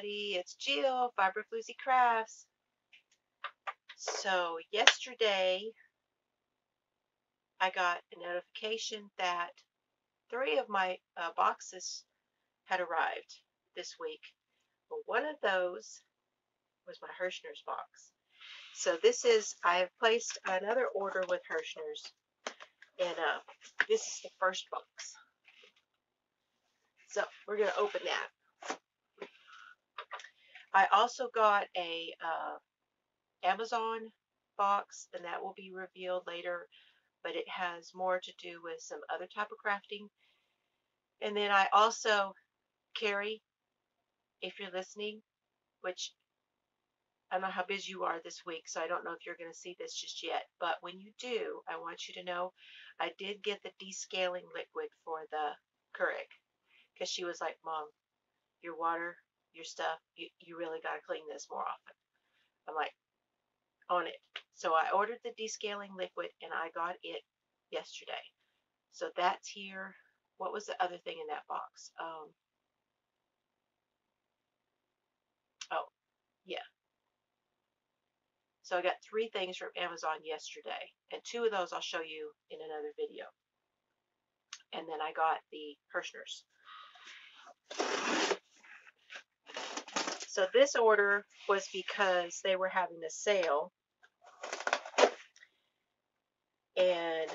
everybody. It's Jill, Fiber Floozie Crafts. So, yesterday I got a notification that three of my uh, boxes had arrived this week. But one of those was my Herrschner's box. So, this is, I have placed another order with Herrschner's, and uh, this is the first box. So, we're going to open that. I also got a uh, Amazon box, and that will be revealed later, but it has more to do with some other type of crafting. And then I also, Carrie, if you're listening, which I don't know how busy you are this week, so I don't know if you're going to see this just yet. But when you do, I want you to know I did get the descaling liquid for the Keurig because she was like, Mom, your water your stuff, you, you really got to clean this more often. I'm like, on it. So I ordered the descaling liquid and I got it yesterday. So that's here. What was the other thing in that box? Um, oh, yeah. So I got three things from Amazon yesterday, and two of those I'll show you in another video. And then I got the Herrschner's. So this order was because they were having a sale. And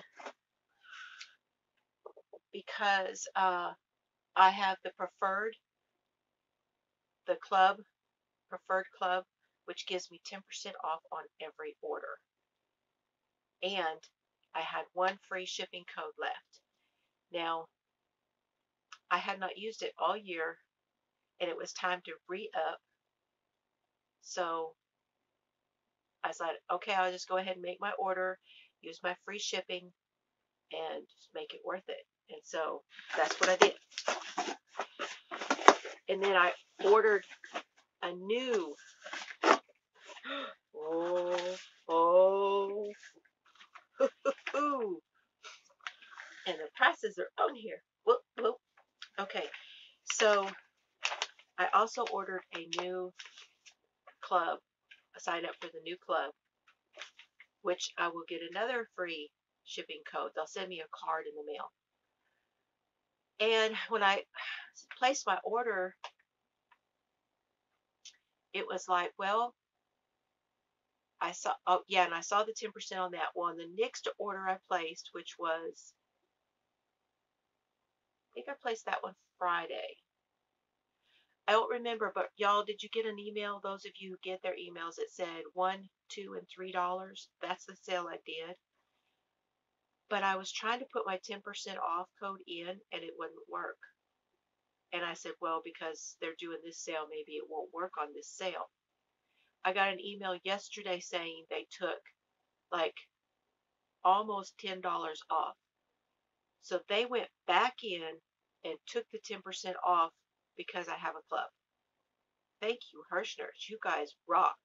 because uh, I have the preferred, the club, preferred club, which gives me 10% off on every order. And I had one free shipping code left. Now, I had not used it all year and it was time to re-up. So I said, okay, I'll just go ahead and make my order, use my free shipping, and make it worth it. And so that's what I did. And then I ordered a new. Oh, oh, and the prices are on here. Whoop, whoop. Okay, so I also ordered a new club, a sign up for the new club, which I will get another free shipping code. They'll send me a card in the mail. And when I placed my order, it was like, well, I saw, oh, yeah, and I saw the 10% on that one. The next order I placed, which was, I think I placed that one Friday. I don't remember, but y'all, did you get an email? Those of you who get their emails, it said one, two, and three dollars. That's the sale I did. But I was trying to put my 10% off code in and it wouldn't work. And I said, well, because they're doing this sale, maybe it won't work on this sale. I got an email yesterday saying they took like almost $10 off. So they went back in and took the 10% off because I have a club. Thank you, Herrschner's. You guys rock.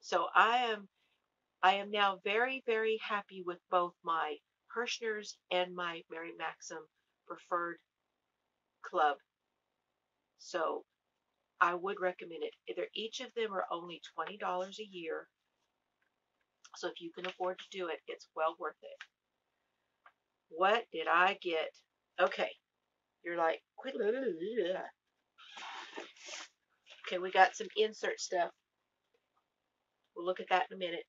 So I am I am now very, very happy with both my Herrschner's and my Mary Maxim preferred club. So I would recommend it. Either each of them are only $20 a year. So if you can afford to do it, it's well worth it. What did I get? Okay. You're like, quit. Okay, we got some insert stuff. We'll look at that in a minute.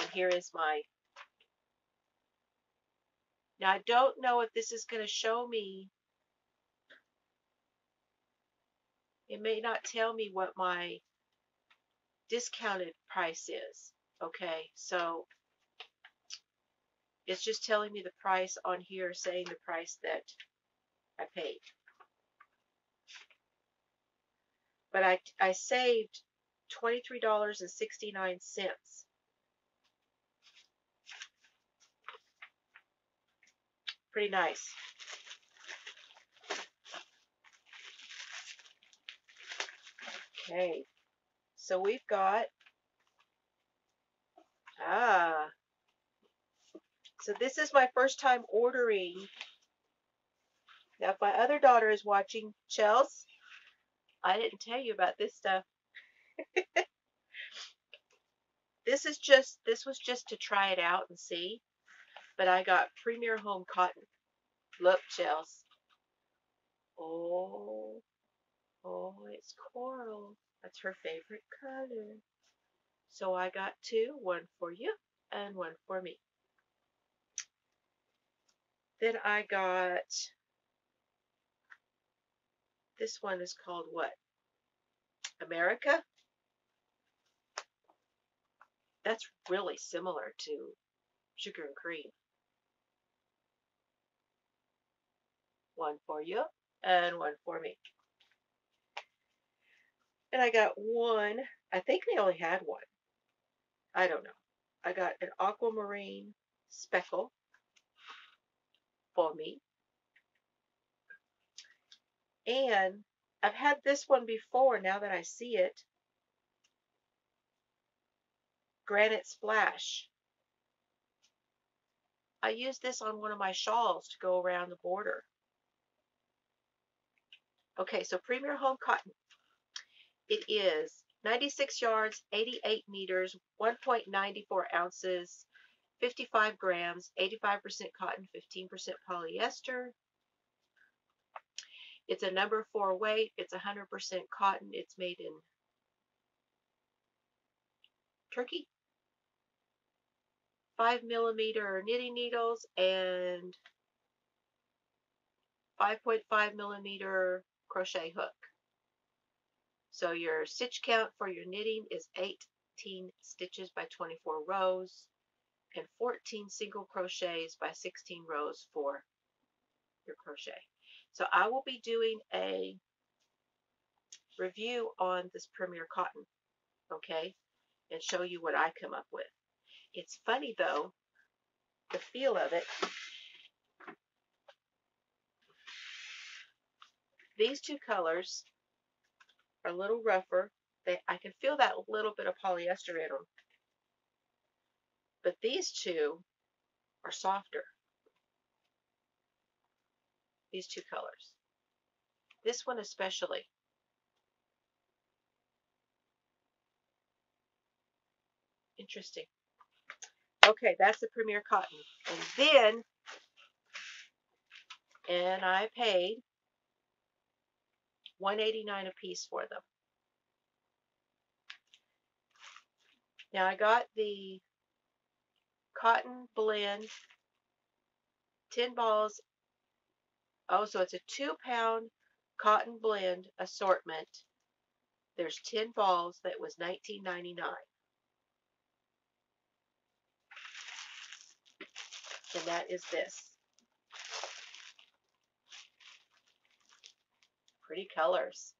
And here is my. Now, I don't know if this is going to show me. It may not tell me what my discounted price is. Okay, so it's just telling me the price on here, saying the price that I paid. But I, I saved $23.69. Pretty nice. Okay, so we've got, ah, so this is my first time ordering. Now, if my other daughter is watching, Chels, I didn't tell you about this stuff. this is just this was just to try it out and see. But I got Premier Home Cotton. Look, Chels. Oh, oh, it's coral. That's her favorite color. So I got two, one for you and one for me. Then I got, this one is called what? America? That's really similar to sugar and cream. One for you and one for me. And I got one, I think they only had one. I don't know. I got an aquamarine speckle for me. And I've had this one before now that I see it. Granite Splash. I used this on one of my shawls to go around the border. Okay, so Premier Home Cotton. It is 96 yards, 88 meters, 1.94 ounces, 55 grams, 85% cotton, 15% polyester. It's a number four weight. It's 100% cotton. It's made in Turkey. Five millimeter knitting needles and 5.5 millimeter crochet hook. So your stitch count for your knitting is 18 stitches by 24 rows and 14 single crochets by 16 rows for your crochet. So I will be doing a review on this Premier Cotton, okay, and show you what I come up with. It's funny though, the feel of it. These two colors are a little rougher. They, I can feel that little bit of polyester in them. But these two are softer. These two colors. This one especially. Interesting. Okay, that's the Premier Cotton. And then, and I paid 189 a piece for them. Now I got the cotton blend 10 balls. Oh, so it's a two pound cotton blend assortment. There's 10 balls that was 19.99. And that is this. pretty colors.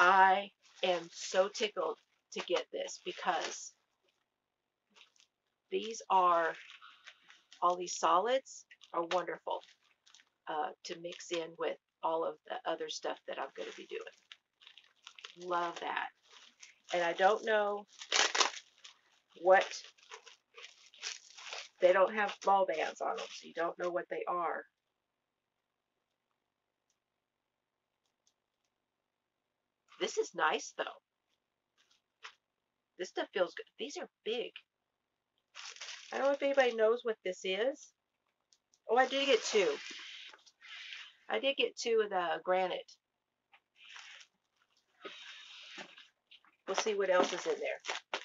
I am so tickled to get this because these are, all these solids are wonderful uh, to mix in with all of the other stuff that I'm going to be doing. Love that. And I don't know what, they don't have ball bands on them, so you don't know what they are. This is nice though. This stuff feels good. These are big. I don't know if anybody knows what this is. Oh, I did get two. I did get two of the granite. We'll see what else is in there.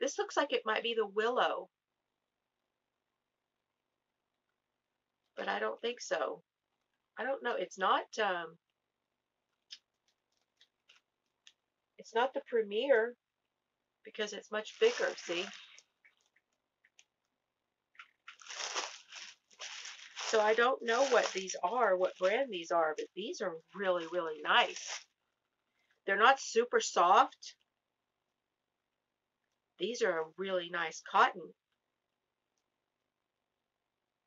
This looks like it might be the willow. But I don't think so. I don't know. It's not. Um, it's not the Premier because it's much bigger. See. So I don't know what these are, what brand these are, but these are really, really nice. They're not super soft. These are a really nice cotton.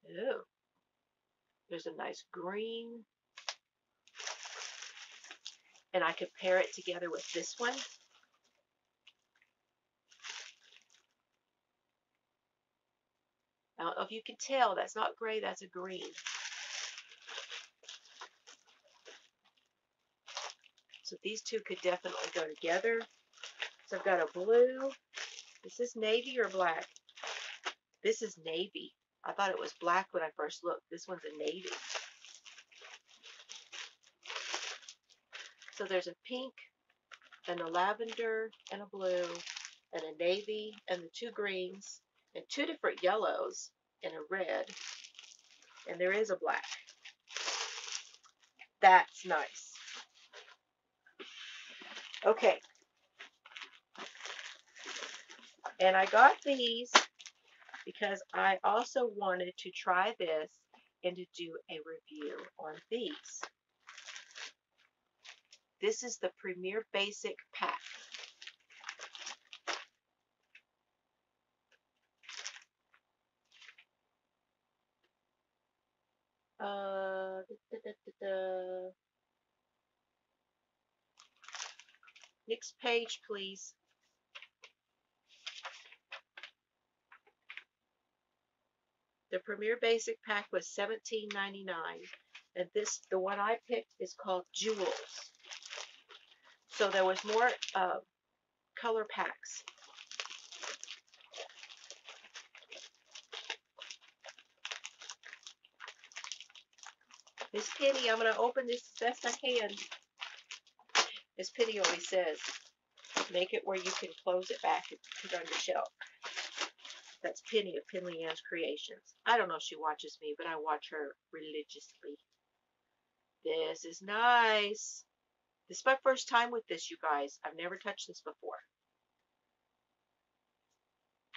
Ew. There's a nice green. And I could pair it together with this one. I don't know if you can tell, that's not gray, that's a green. So these two could definitely go together. So I've got a blue. Is this navy or black? This is navy. I thought it was black when I first looked. This one's a navy. So there's a pink and a lavender and a blue and a navy and the two greens and two different yellows and a red. And there is a black. That's nice. Okay. And I got these because I also wanted to try this and to do a review on these. This is the Premier Basic Pack. Uh, da, Next page, please. The Premier Basic Pack was $17.99. And this, the one I picked, is called Jewels. So there was more uh, color packs. Miss Penny, I'm going to open this as best I can. Miss Penny always says, make it where you can close it back and put it on your shelf. That's Penny of Penley Ann's Creations. I don't know if she watches me, but I watch her religiously. This is nice. This is my first time with this, you guys. I've never touched this before.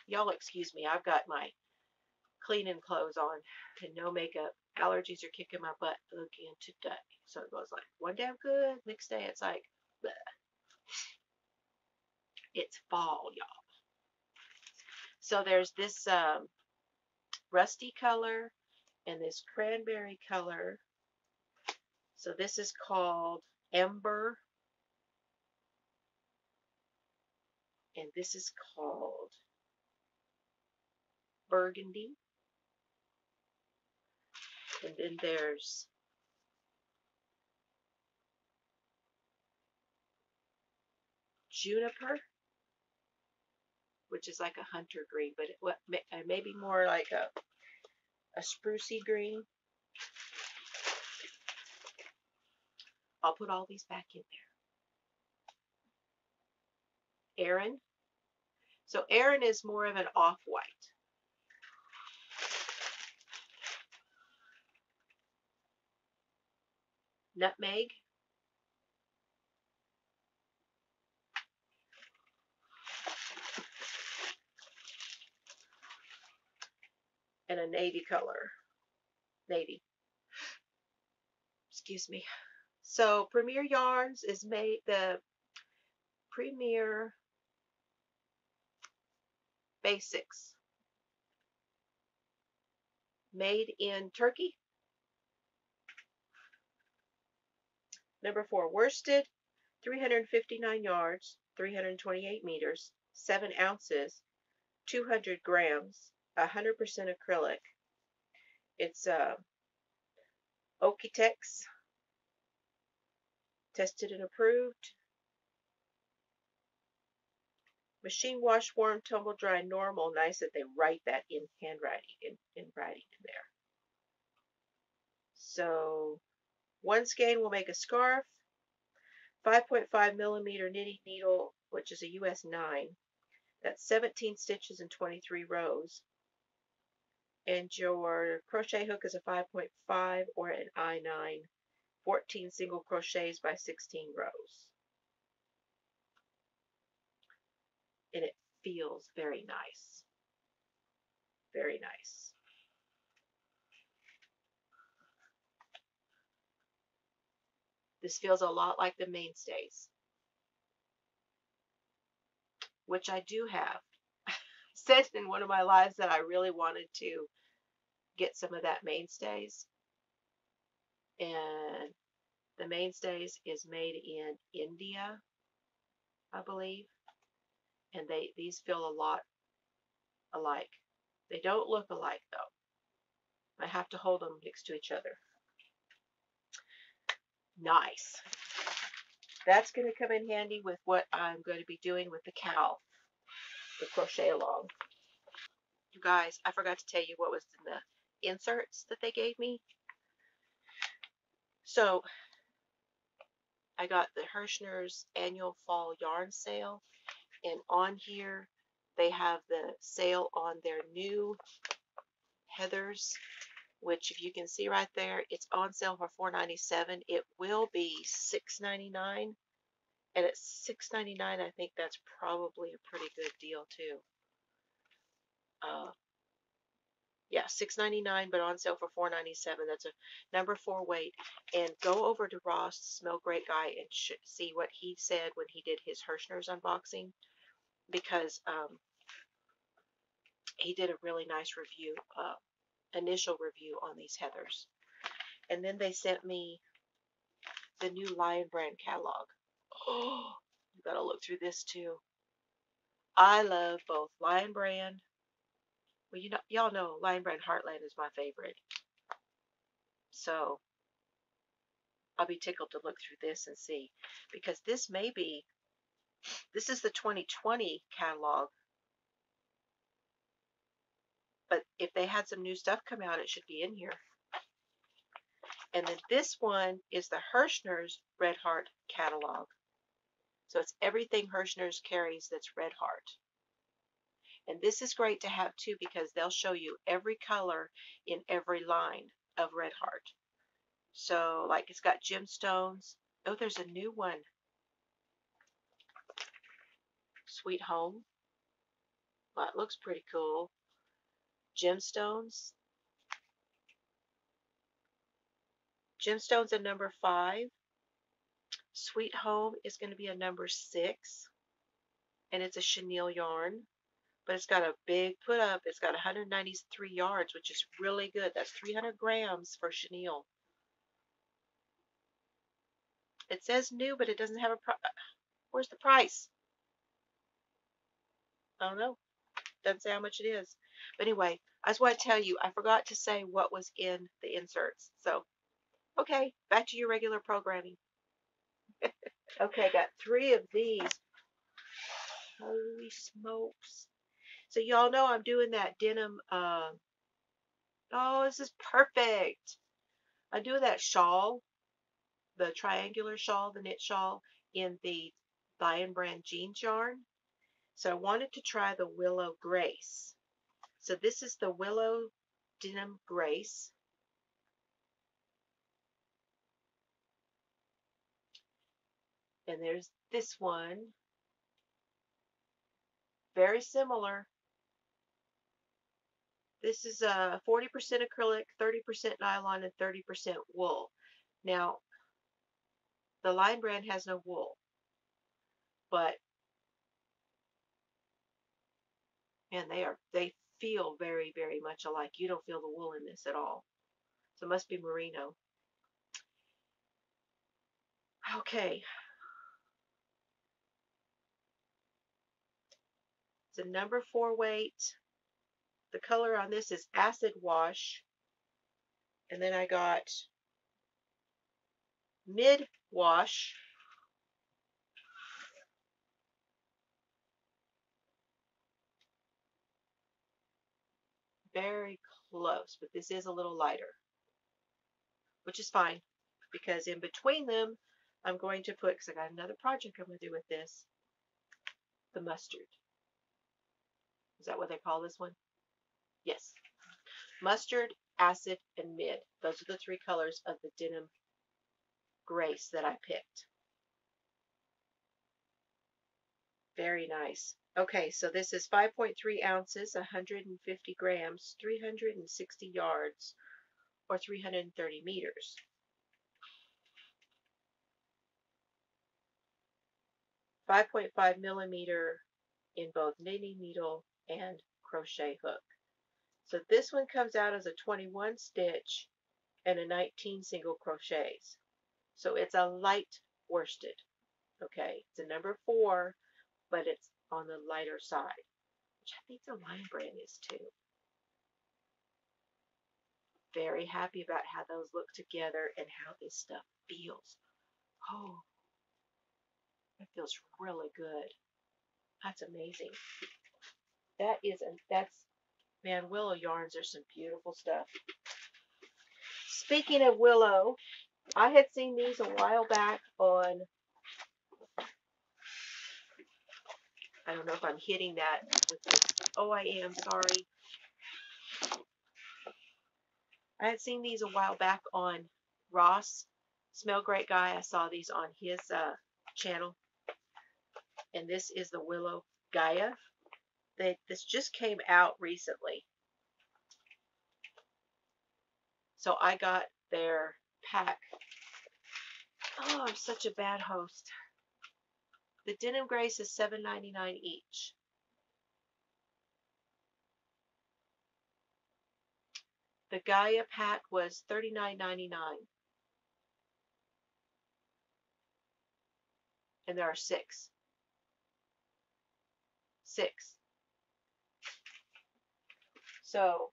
Y'all excuse me. I've got my cleaning clothes on and no makeup. Allergies are kicking my butt again today. So it goes like one day I'm good, next day it's like, bleh. it's fall, y'all. So there's this um, rusty color and this cranberry color. So this is called Ember. And this is called Burgundy. And then there's Juniper which is like a hunter green, but what uh, maybe more like a a sprucey green. I'll put all these back in there. Aran. So Aran is more of an off-white. Nutmeg. and a navy color. Navy. Excuse me. So Premier Yarns is made the Premier Basics. Made in Turkey. Number four, worsted, 359 yards, 328 meters, 7 ounces, 200 grams, 100% acrylic. It's uh, Oeko-Tex, tested and approved. Machine wash, warm, tumble dry, normal. Nice that they write that in handwriting, in, in writing in there. So one skein will make a scarf. 5.5 millimeter knitting needle, which is a US 9. That's 17 stitches and 23 rows and your crochet hook is a 5.5 or an I9, 14 single crochets by 16 rows. And it feels very nice. Very nice. This feels a lot like the mainstays, which I do have said in one of my lives that I really wanted to get some of that mainstays. And the mainstays is made in India, I believe. And they these feel a lot alike. They don't look alike though. I have to hold them next to each other. Nice. That's going to come in handy with what I'm going to be doing with the cow, the crochet along. You guys, I forgot to tell you what was in the inserts that they gave me. So I got the Herrschner's annual fall yarn sale, and on here they have the sale on their new heathers, which if you can see right there, it's on sale for $4.97. It will be $6.99, and at $6.99, I think that's probably a pretty good deal too. Uh, yeah, six ninety nine, but on sale for $4.97. That's a number four weight. And go over to Ross, Smell Great Guy, and see what he said when he did his Herrschner's unboxing, because um, he did a really nice review, uh, initial review on these heathers. And then they sent me the new Lion Brand catalog. Oh, you gotta look through this too. I love both Lion Brand well, you know, y'all know Lion Brand Heartland is my favorite. So I'll be tickled to look through this and see because this may be this is the 2020 catalog. But if they had some new stuff come out, it should be in here. And then this one is the Herrschner's Red Heart catalog. So it's everything Herrschner's carries that's Red Heart. And this is great to have too because they'll show you every color in every line of Red Heart. So like it's got gemstones. Oh, there's a new one. Sweet Home. Well, it looks pretty cool. Gemstones. Gemstones a number five. Sweet Home is going to be a number six. And it's a chenille yarn but it's got a big put up. It's got 193 yards, which is really good. That's 300 grams for chenille. It says new, but it doesn't have a price. Where's the price? I don't know. Doesn't say how much it is. But anyway, I just want to tell you, I forgot to say what was in the inserts. So, okay, back to your regular programming. okay, got three of these. Holy smokes. So y'all know I'm doing that denim. Uh, oh, this is perfect. I'm doing that shawl, the triangular shawl, the knit shawl in the Lion Brand jeans yarn. So I wanted to try the Willow Grace. So this is the Willow Denim Grace. And there's this one. Very similar. This is uh, a 40% acrylic, 30% nylon, and 30% wool. Now, the Lion brand has no wool, but man, they are they feel very very much alike. You don't feel the wool in this at all, so it must be merino. Okay, it's a number four weight. The color on this is Acid Wash. And then I got Mid Wash. Very close, but this is a little lighter, which is fine because in between them, I'm going to put, because I got another project I'm going to do with this, the mustard. Is that what they call this one? Yes. Mustard, acid, and mid. Those are the three colors of the denim grace that I picked. Very nice. Okay, so this is 5.3 ounces, 150 grams, 360 yards, or 330 meters. Five point five millimeter in both knitting needle and crochet hook. So this one comes out as a 21 stitch and a 19 single crochets. So it's a light worsted. Okay, it's a number four, but it's on the lighter side, which I think the Lion brand is too. Very happy about how those look together and how this stuff feels. Oh, It feels really good. That's amazing. That is, a, that's, man, Willow yarns are some beautiful stuff. Speaking of Willow, I had seen these a while back on, I don't know if I'm hitting that with this. Oh, I am, sorry. I had seen these a while back on Ross, Smell Great Guy. I saw these on his uh, channel. And this is the Willow Gaia. They, this just came out recently. So I got their pack. Oh, I'm such a bad host. The Denim Grace is $7.99 each. The Gaia pack was $39.99. And there are six. Six. So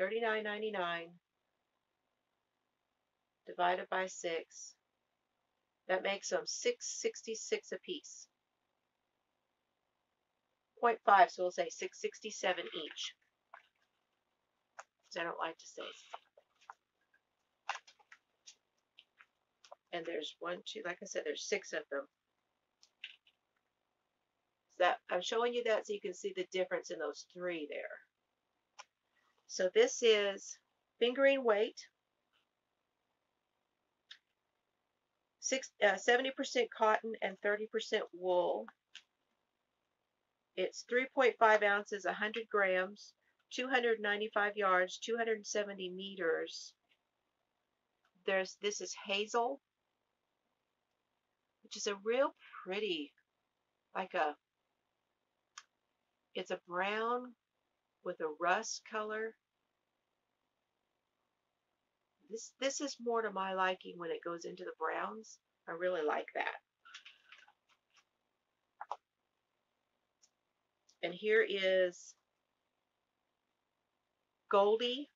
$39.99 divided by 6 that makes them 666 a piece. 0.5, so we'll say 667 each. Because I don't like to say. And there's one, two, like I said, there's six of them. So that I'm showing you that so you can see the difference in those three there. So this is fingering weight, uh, 70% cotton and 30% wool. It's 3.5 ounces, 100 grams, 295 yards, 270 meters. There's this is hazel, which is a real pretty, like a, it's a brown with a rust color. This, this is more to my liking when it goes into the browns. I really like that. And here is Goldie.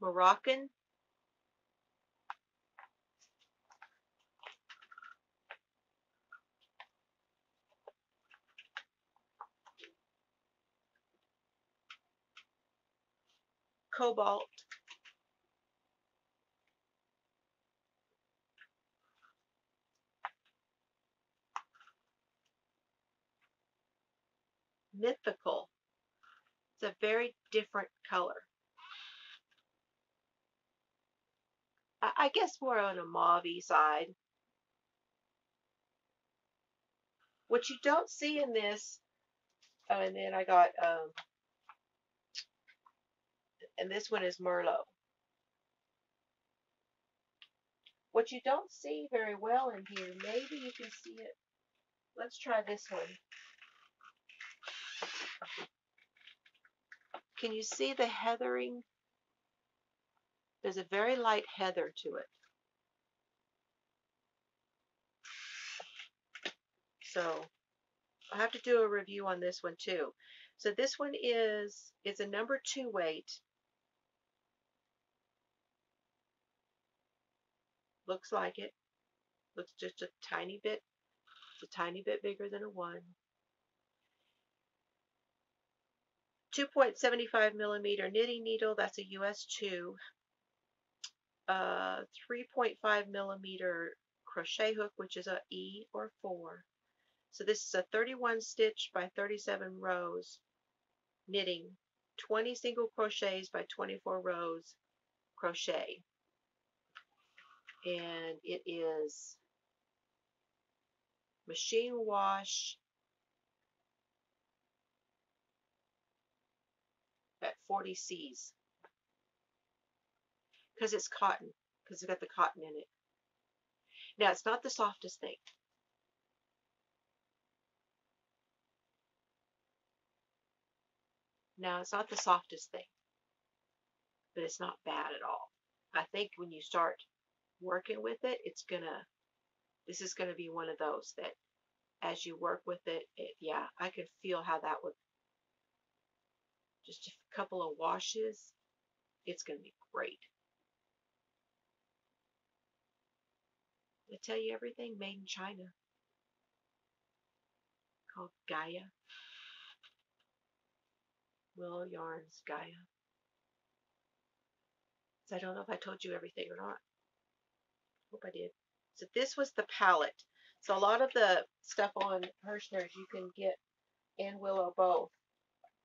Moroccan cobalt, mythical. It's a very different color. I, guess more on a mauve side. What you don't see in this, oh, and then I got um, and this one is Merlot. What you don't see very well in here, maybe you can see it. Let's try this one. Can you see the heathering? There's a very light heather to it. So I'll have to do a review on this one too. So this one is, it's a number two weight Looks like it. Looks just a tiny bit, it's a tiny bit bigger than a 1. 2.75 millimeter knitting needle, that's a US 2. Uh, 3.5 millimeter crochet hook, which is a E or 4. So this is a 31 stitch by 37 rows knitting, 20 single crochets by 24 rows crochet and it is machine wash at 40 C's because it's cotton because it's got the cotton in it. Now it's not the softest thing. Now it's not the softest thing. but it's not bad at all. I think when you start working with it, it's gonna, this is gonna be one of those that as you work with it, it yeah, I can feel how that would, just a couple of washes, it's gonna be great. I tell you everything made in China called Gaia. Willow Yarns Gaia. So I don't know if I told you everything or not. Hope I did. So this was the palette. So a lot of the stuff on Herrschner's you can get and Willow both.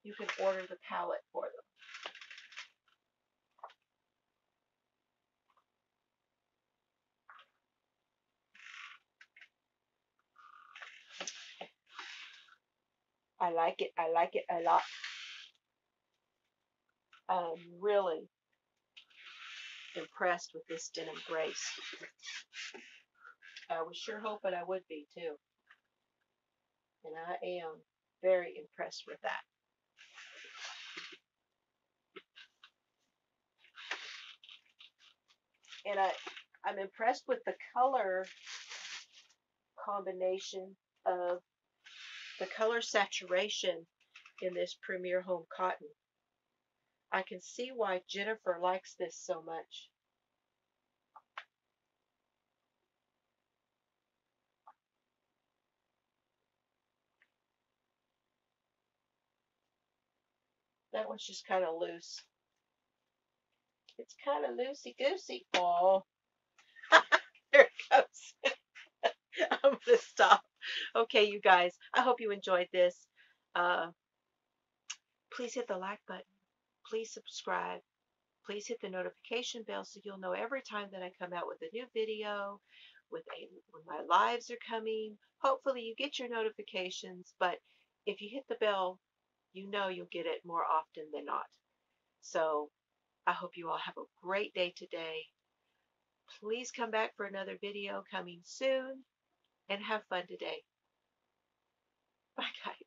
You can order the palette for them. I like it. I like it a lot. I'm really impressed with this denim grace. I was sure hoping I would be too. And I am very impressed with that. And I, I'm impressed with the color combination of the color saturation in this Premier Home Cotton. I can see why Jennifer likes this so much. That one's just kind of loose. It's kind of loosey-goosey. Oh, there it goes. I'm going to stop. Okay, you guys, I hope you enjoyed this. Uh, please hit the like button. Please subscribe. Please hit the notification bell so you'll know every time that I come out with a new video, with a, when my lives are coming. Hopefully you get your notifications, but if you hit the bell, you know you'll get it more often than not. So I hope you all have a great day today. Please come back for another video coming soon and have fun today. Bye, guys.